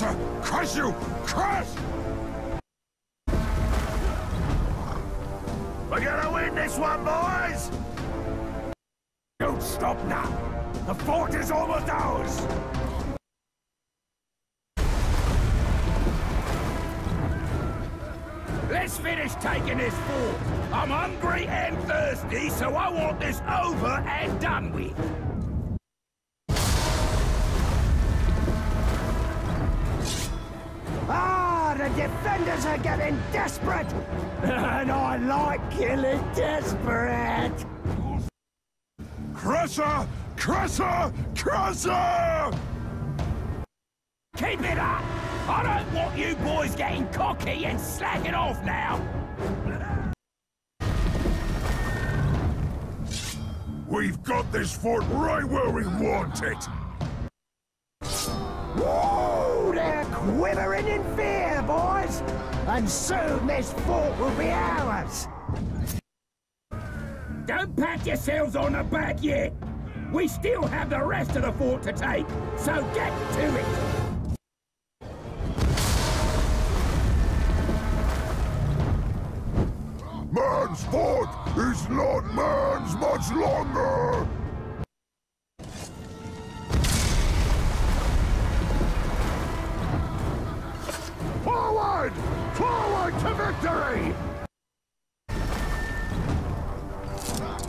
Crush you! Crush! We're gonna win this one, boys! Don't stop now! The fort is almost ours! Let's finish taking this fort! I'm hungry and thirsty, so I want this over and done with! Defenders are getting desperate! And I like killing desperate! Crusher! Crusher! Crusher! Keep it up! I don't want you boys getting cocky and slacking off now! We've got this fort right where we want it! Whoa! They're quivering in fear, boys! And soon this fort will be ours! Don't pat yourselves on the back yet! We still have the rest of the fort to take, so get to it! Man's fort is not man's much longer! Forward! Forward to victory!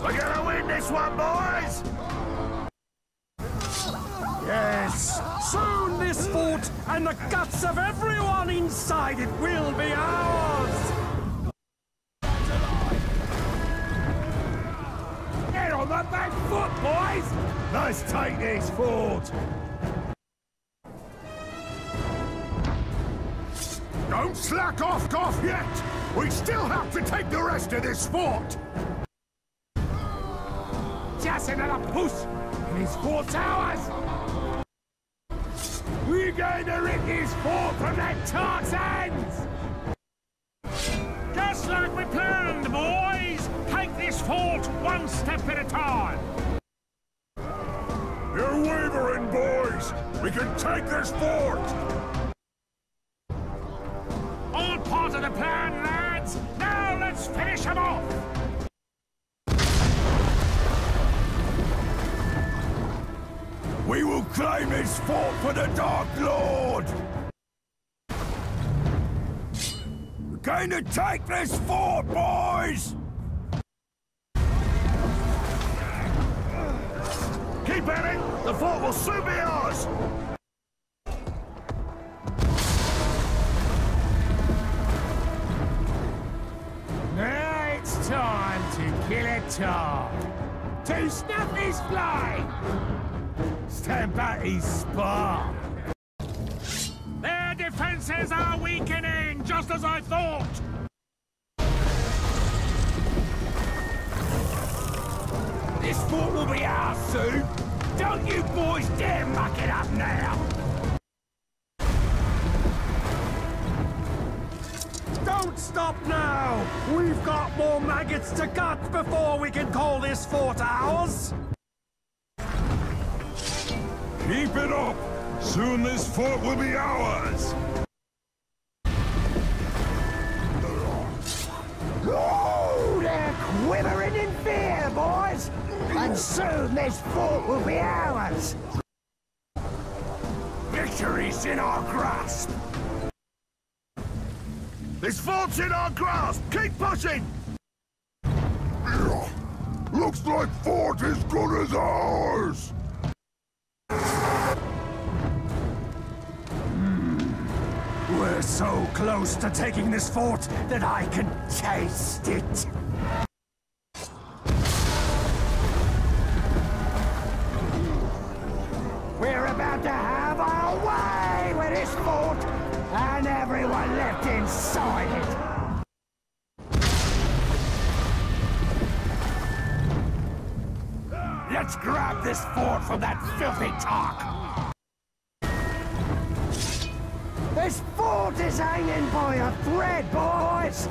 We're gonna win this one, boys! Yes! Soon this fort and the guts of everyone inside it will be ours! Get on the back foot, boys! Let's take this fort! Don't slack off, Goff, yet! We still have to take the rest of this fort! Just another push, and his fort's ours! We're going to rip this fort from that tark's hands! Just like we planned, boys! Take this fort one step at a time! You're wavering, boys! We can take this fort! This fort for the Dark Lord! We're going to take this fort, boys! Keep at it! The fort will soon be ours! Now it's time to kill a tark. To snuff his flame! His spar! Their defenses are weakening, just as I thought! This fort will be ours soon! Don't you boys dare muck it up now! Don't stop now! We've got more maggots to gut before we can call this fort ours! Keep it up! Soon this fort will be ours! Whoa! They're quivering in fear, boys! And soon this fort will be ours! Victory's in our grasp! This fort's in our grasp! Keep pushing! Looks like fort as good as ours! We're so close to taking this fort that I can taste it! We're about to have our way with this fort and everyone left inside it! Let's grab this fort from that filthy tark! This fort is hanging by a thread, boys!